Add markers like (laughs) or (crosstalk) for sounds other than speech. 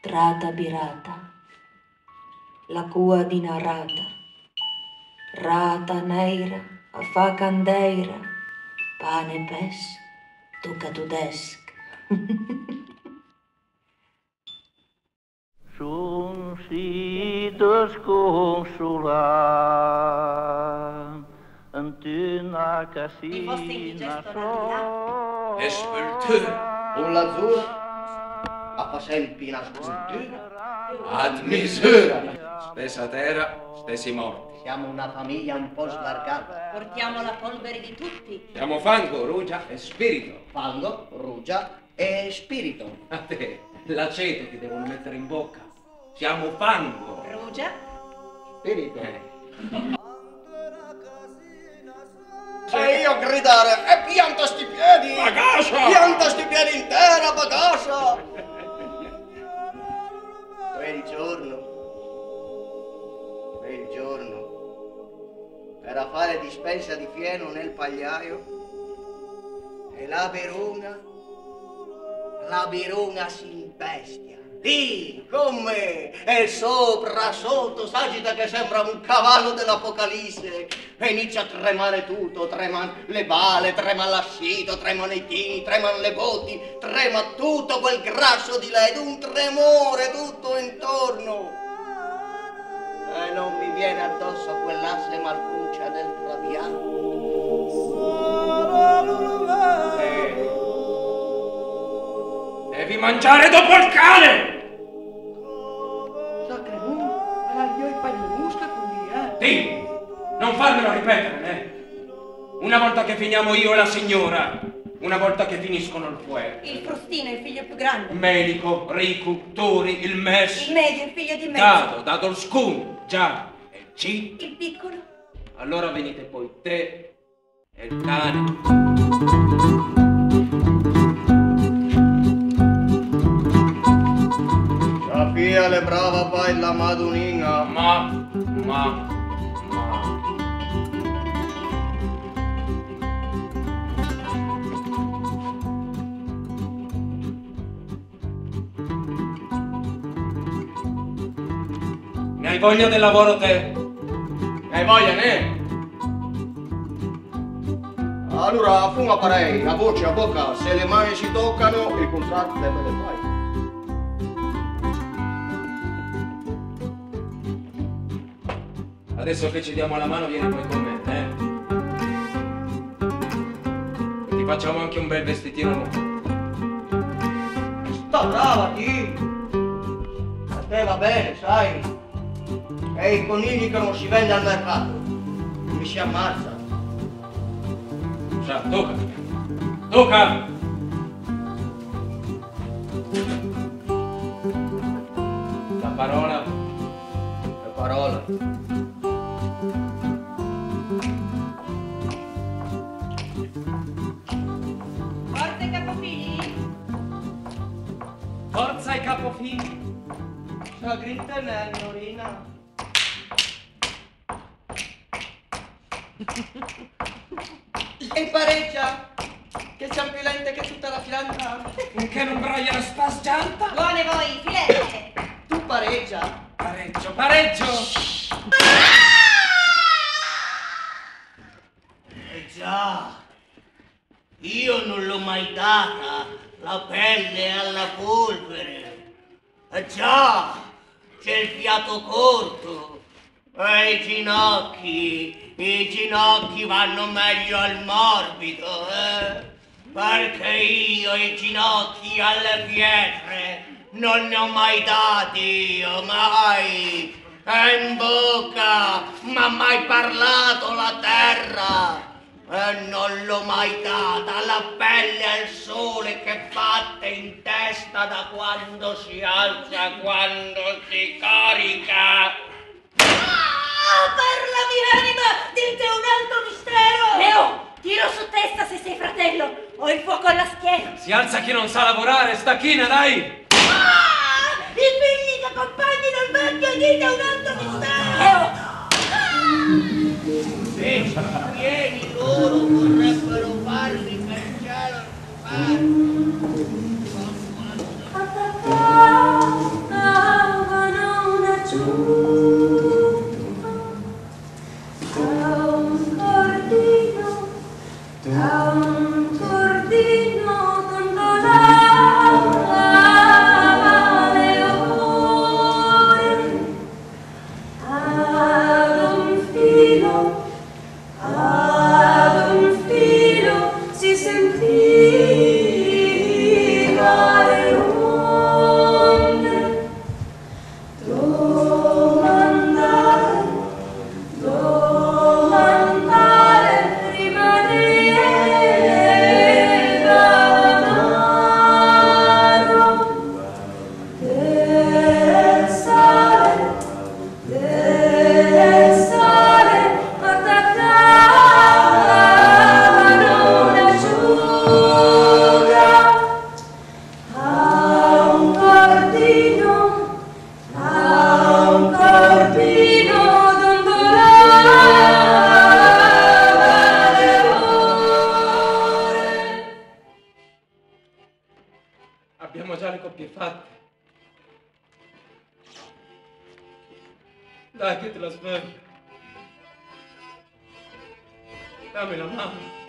trata birata, la cua di narata, rata neira, a fa candeira, pane pes, tocca tu desc. (laughs) Sunt si desconsolat întâna casina so. E sculptura. Un l'azzurro a fa sempre una scultura. Ad misura. Stessa terra, stessi morti. Siamo una famiglia un po' slargata. Portiamo la polvere di tutti. Siamo fango, rugia e spirito. Fango, rugia e spirito. A te, l'aceto ti devono mettere in bocca. Siamo fango. Rugia, Spirito. Eh, E io gridare, e pianta sti fare dispensa di fieno nel pagliaio, e la Verona, la Verona si impestia. Lì, con me, e sopra, sotto, s'agita che sembra un cavallo dell'Apocalisse, e inizia a tremare tutto, tremano le bale, trema l'ascito, tremano i tini, tremano le botti, trema tutto quel grasso di lei, ed un tremore tutto intorno. E non mi viene addosso quell'asse marcuccia del traviano. Eh, Devi mangiare dopo il cane! Sacremun, io i musca con eh. Sì, non farmelo ripetere, né? Una volta che finiamo io e la signora, una volta che finiscono il fuoco. il frustino, il figlio più grande. Melico, Ricu, Tori, il Mes, Il medio, il figlio di mezzo. Dado, Dado Scun, già, e C. Il piccolo. Allora venite poi te e il cane. La figlia le brava baila madunina. Ma, ma, ma. Ne hai voglia del lavoro te? Hai voglia, ne? Allora, fuma parei, a voce, a bocca, se le mani si toccano, il contratto deve le fai. Adesso che ci diamo la mano vieni poi con me, eh? E ti facciamo anche un bel vestitino nuovo. Sta brava, ti. A te va bene, sai. E i conigli che non si vende al mercato. Mi si ammazza. Già, tocca. Tocca! La parola La parola. Forza i capofili. Forza ai capofili! Sta grintenendo, Rina. E pareggia! Che c'è più lente che tutta la filanza. Finché non braglia la spasgianta! Buone voi, filette. Tu pareggia. Pareggio, pareggio! Eh già, io non l'ho mai data la pelle alla polvere. Eh già, c'è il fiato corto. E i ginocchi, i ginocchi vanno meglio al morbido, eh? Perché io i ginocchi alle pietre non ne ho mai dati, io mai. E in bocca m'ha mai parlato la terra. E non l'ho mai data la pelle al sole che batte in testa da quando si alza quando si carica. Ah, parlami anima, dite un altro mistero. Leo, tiro su testa se sei fratello. Ho il fuoco alla schiena. Si alza chi non sa lavorare, stacchina, dai! Ah, i figli che accompagnino il vecchio dite un altro mistero. Leo, Invece Vieni loro vorrebbero farli cacciare al mare. Down, tornino da sotto in terra a prendergli